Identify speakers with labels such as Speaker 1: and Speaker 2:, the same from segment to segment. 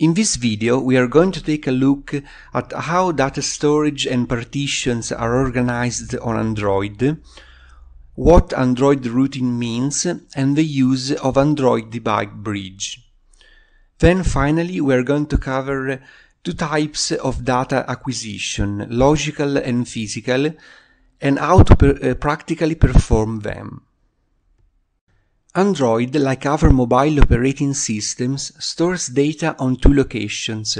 Speaker 1: In this video, we are going to take a look at how data storage and partitions are organized on Android, what Android rooting means, and the use of Android Debug Bridge. Then finally, we are going to cover two types of data acquisition, logical and physical, and how to per uh, practically perform them. Android, like other mobile operating systems, stores data on two locations,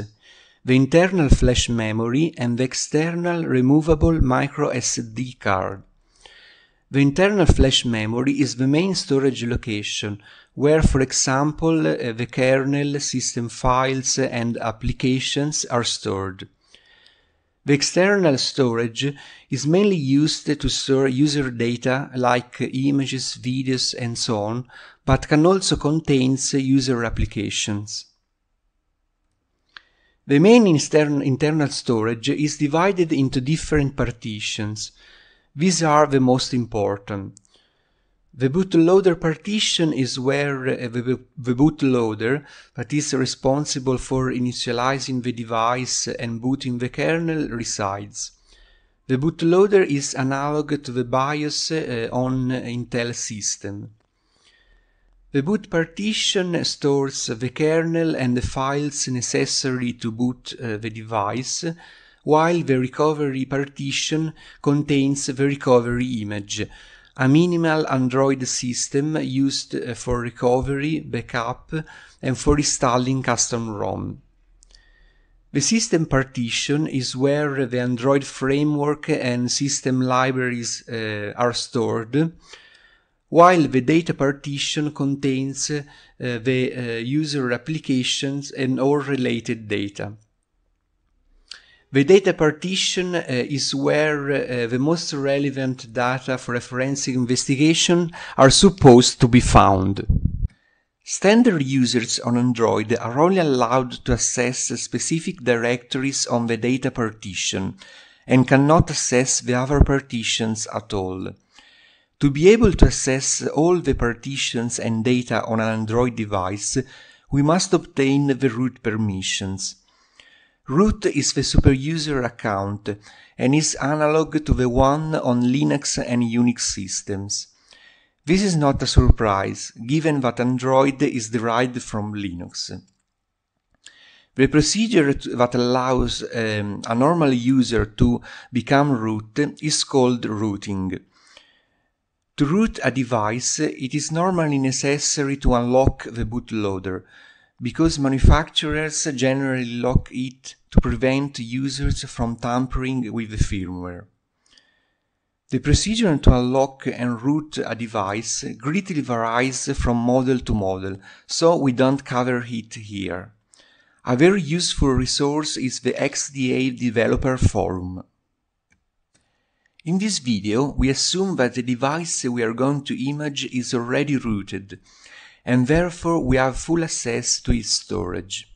Speaker 1: the internal flash memory and the external removable micro SD card. The internal flash memory is the main storage location, where, for example, uh, the kernel, system files and applications are stored. The external storage is mainly used to store user data like images, videos and so on, but can also contain user applications. The main internal storage is divided into different partitions. These are the most important. The bootloader partition is where uh, the, the bootloader that is responsible for initializing the device and booting the kernel resides. The bootloader is analog to the BIOS uh, on Intel system. The boot partition stores the kernel and the files necessary to boot uh, the device, while the recovery partition contains the recovery image, a minimal Android system used uh, for recovery, backup, and for installing custom ROM. The system partition is where the Android framework and system libraries uh, are stored, while the data partition contains uh, the uh, user applications and all related data. The data partition uh, is where uh, the most relevant data for a forensic investigation are supposed to be found. Standard users on Android are only allowed to access specific directories on the data partition and cannot access the other partitions at all. To be able to access all the partitions and data on an Android device, we must obtain the root permissions. Root is the superuser account and is analog to the one on Linux and Unix systems. This is not a surprise, given that Android is derived from Linux. The procedure that allows um, a normal user to become root is called rooting. To root a device, it is normally necessary to unlock the bootloader, because manufacturers generally lock it to prevent users from tampering with the firmware. The procedure to unlock and root a device greatly varies from model to model, so we don't cover it here. A very useful resource is the XDA Developer Forum. In this video, we assume that the device we are going to image is already rooted, and therefore we have full access to its storage.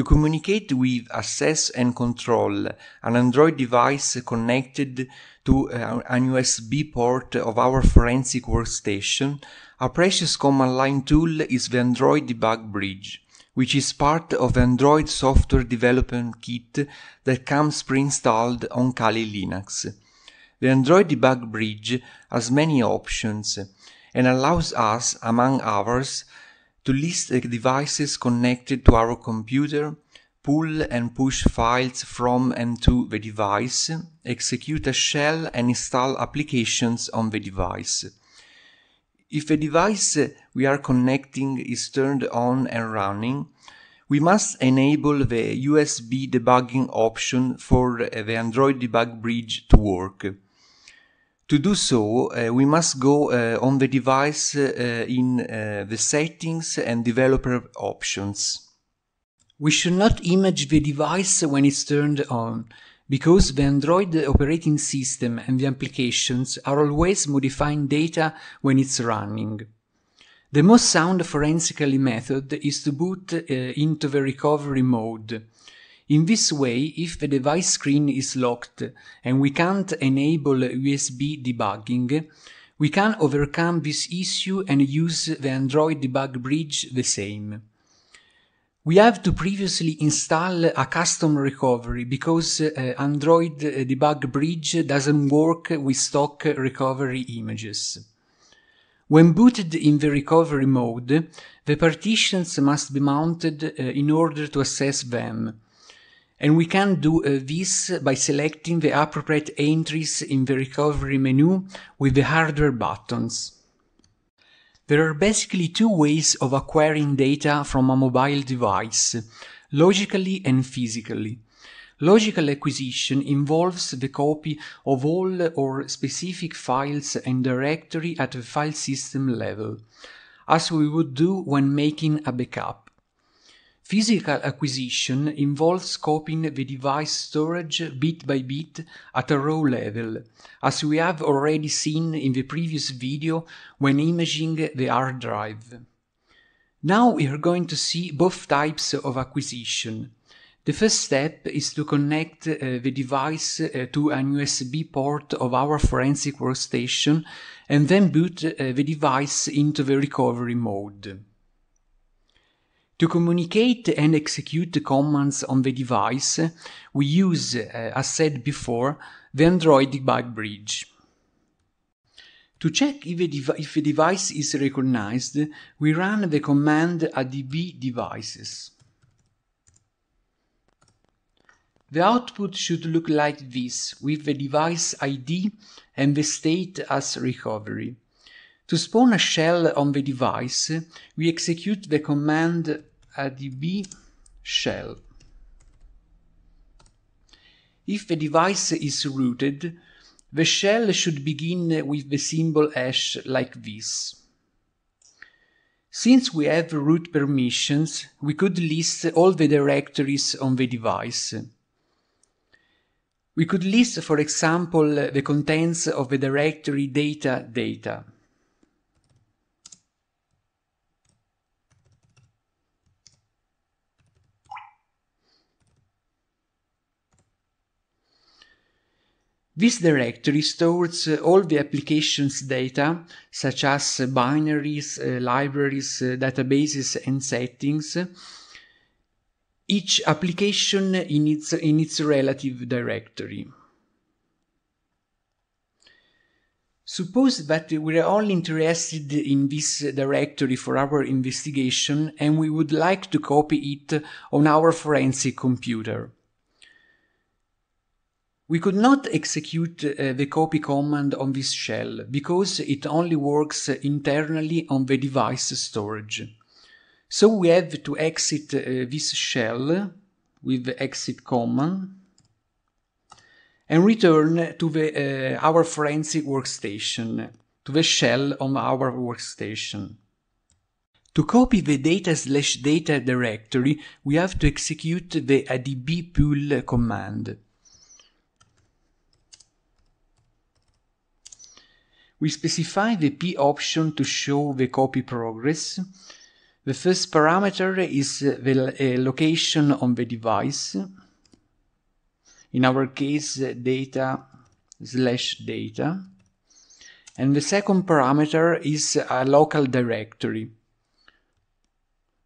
Speaker 1: To communicate with, access and control an Android device connected to uh, an USB port of our forensic workstation, a precious command line tool is the Android Debug Bridge, which is part of Android software development kit that comes pre-installed on Kali Linux. The Android Debug Bridge has many options and allows us, among others, to list the devices connected to our computer, pull and push files from and to the device, execute a shell and install applications on the device. If the device we are connecting is turned on and running, we must enable the USB debugging option for the Android Debug Bridge to work. To do so, uh, we must go uh, on the device uh, in uh, the settings and developer options. We should not image the device when it's turned on, because the Android operating system and the applications are always modifying data when it's running. The most sound forensically method is to boot uh, into the recovery mode, in this way, if the device screen is locked and we can't enable USB debugging, we can overcome this issue and use the Android debug bridge the same. We have to previously install a custom recovery because uh, Android Debug Bridge doesn't work with stock recovery images. When booted in the recovery mode, the partitions must be mounted uh, in order to access them. And we can do uh, this by selecting the appropriate entries in the recovery menu with the hardware buttons. There are basically two ways of acquiring data from a mobile device, logically and physically. Logical acquisition involves the copy of all or specific files and directory at the file system level, as we would do when making a backup. Physical acquisition involves copying the device storage bit by bit at a raw level, as we have already seen in the previous video when imaging the hard drive. Now we are going to see both types of acquisition. The first step is to connect uh, the device uh, to an USB port of our forensic workstation and then boot uh, the device into the recovery mode. To communicate and execute the commands on the device, we use, uh, as said before, the Android Debug Bridge. To check if a, if a device is recognized, we run the command adb devices. The output should look like this, with the device ID and the state as recovery. To spawn a shell on the device, we execute the command adb shell. If the device is rooted, the shell should begin with the symbol hash like this. Since we have root permissions, we could list all the directories on the device. We could list, for example, the contents of the directory data data. This directory stores uh, all the application's data, such as uh, binaries, uh, libraries, databases, and settings, each application in its, in its relative directory. Suppose that we are only interested in this directory for our investigation and we would like to copy it on our forensic computer. We could not execute uh, the copy command on this shell because it only works internally on the device storage. So we have to exit uh, this shell with the exit command and return to the, uh, our forensic workstation, to the shell on our workstation. To copy the data slash data directory, we have to execute the adb pull command. We specify the P option to show the copy progress. The first parameter is the uh, location on the device. In our case, uh, data slash data. And the second parameter is a local directory.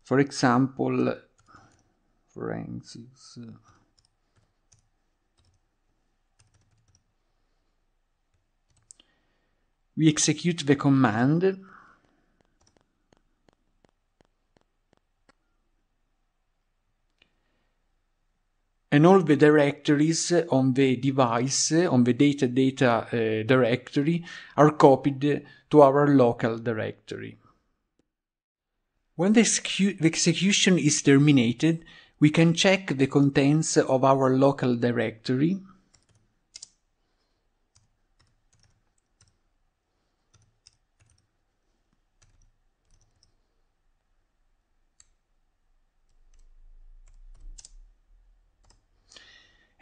Speaker 1: For example, forensics. We execute the command and all the directories on the device, on the data data uh, directory, are copied to our local directory. When the, the, execution is terminated, we can check the contents of our local directory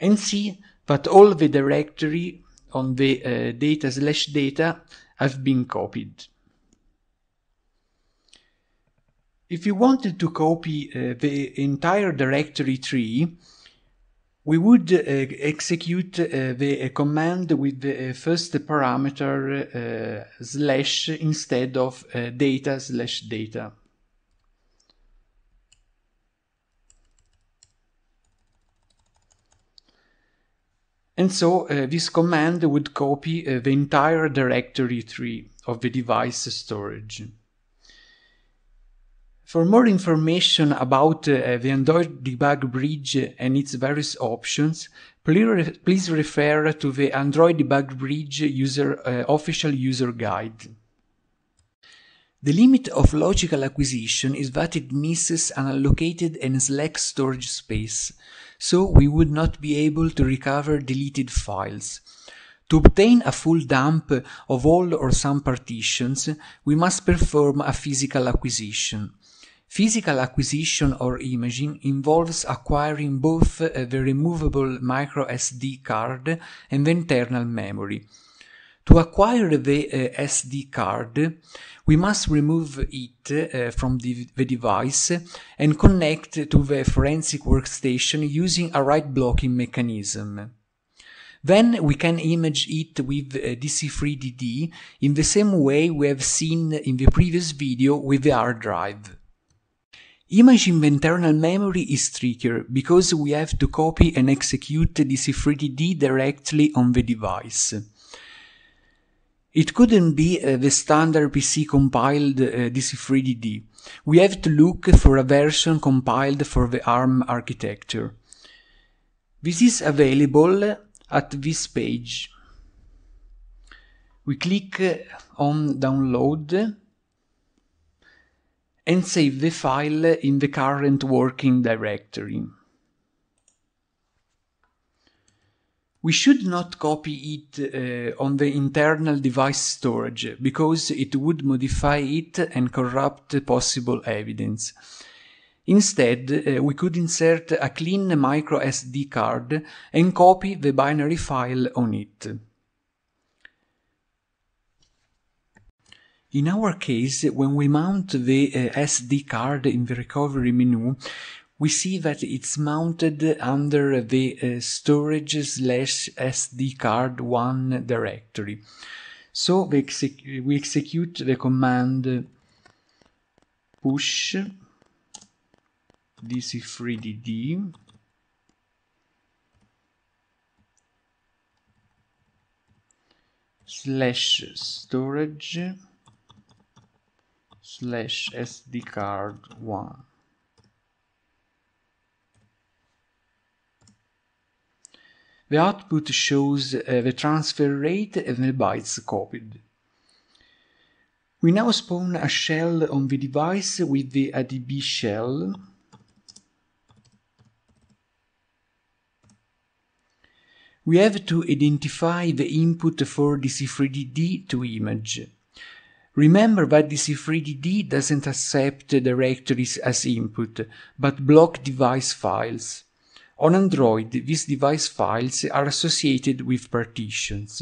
Speaker 1: and see that all the directory on the uh, data slash data have been copied. If you wanted to copy uh, the entire directory tree, we would uh, execute uh, the command with the uh, first parameter uh, slash instead of data slash data. And so uh, this command would copy uh, the entire directory tree of the device storage. For more information about uh, the Android Debug Bridge and its various options, please refer to the Android Debug Bridge user, uh, official user guide. The limit of logical acquisition is that it misses unallocated and slack storage space, so we would not be able to recover deleted files. To obtain a full dump of all or some partitions, we must perform a physical acquisition. Physical acquisition or imaging involves acquiring both the removable micro SD card and the internal memory. To acquire the uh, SD card, we must remove it uh, from the, the, device and connect to the forensic workstation using a write blocking mechanism. Then we can image it with uh, DC3DD in the same way we have seen in the previous video with the hard drive. Imaging the internal memory is trickier because we have to copy and execute DC3DD directly on the device. It couldn't be uh, the standard PC compiled uh, DC3DD. We have to look for a version compiled for the ARM architecture. This is available at this page. We click uh, on download and save the file in the current working directory. We should not copy it uh, on the internal device storage because it would modify it and corrupt possible evidence. Instead, uh, we could insert a clean micro SD card and copy the binary file on it. In our case, when we mount the uh, SD card in the recovery menu, we see that it's mounted under the uh, storage slash SD card one directory. So we, exec we execute the command push dc3dd slash storage slash SD card 1 The output shows uh, the transfer rate and the bytes copied. We now spawn a shell on the device with the ADB shell. We have to identify the input for DC3DD to image. Remember that DC3DD doesn't accept directories as input, but block device files. On Android, these device files are associated with partitions.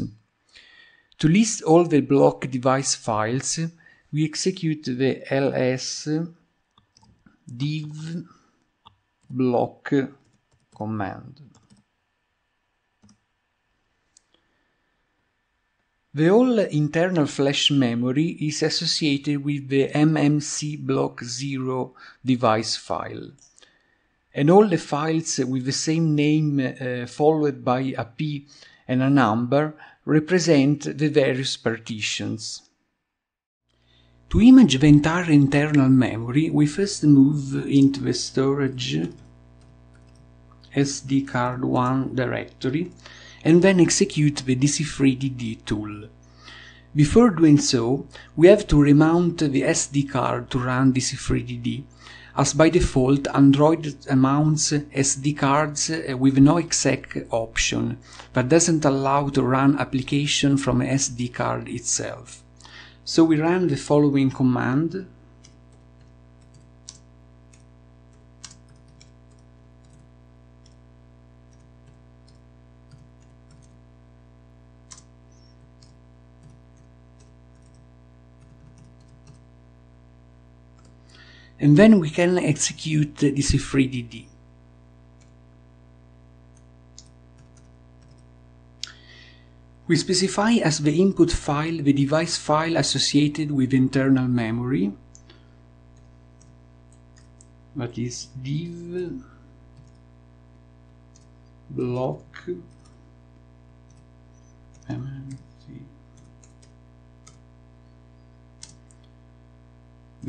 Speaker 1: To list all the block device files, we execute the ls dev block command. The whole internal flash memory is associated with the mmc block 0 device file and all the files with the same name uh, followed by a P and a number represent the various partitions. To image the entire internal memory, we first move into the storage SD card 1 directory and then execute the DC3DD tool. Before doing so, we have to remount the SD card to run DC3DD as by default Android mounts SD cards uh, with no exec option, but doesn't allow to run application from SD card itself. So we run the following command and then we can execute DC3DD. We specify as the input file the device file associated with internal memory, that is dev block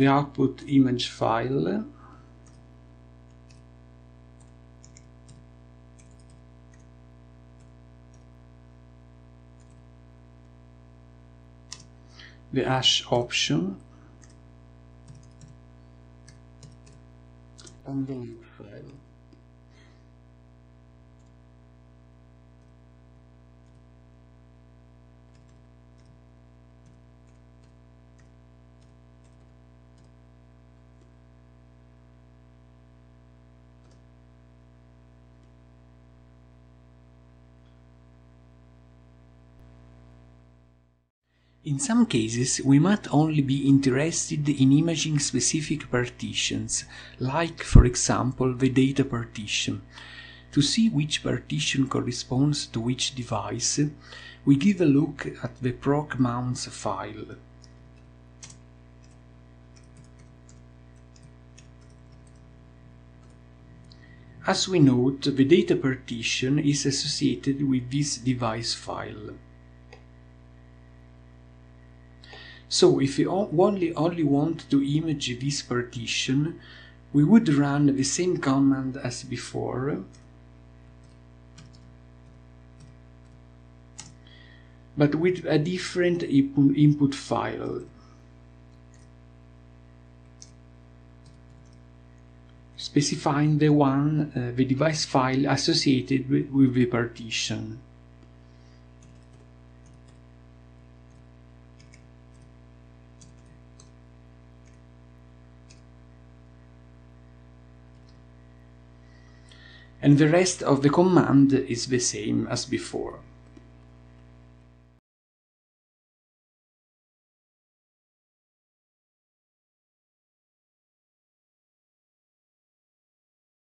Speaker 1: the output image file. The hash option. And the link file In some cases, we might only be interested in imaging specific partitions, like, for example, the data partition. To see which partition corresponds to which device, we give a look at the proc mounts file. As we note, the data partition is associated with this device file. So if we only, only want to image this partition, we would run the same command as before, but with a different input file. specifying the one, uh, the device file associated with, with the partition. And the rest of the command is the same as before.